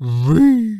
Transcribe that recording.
V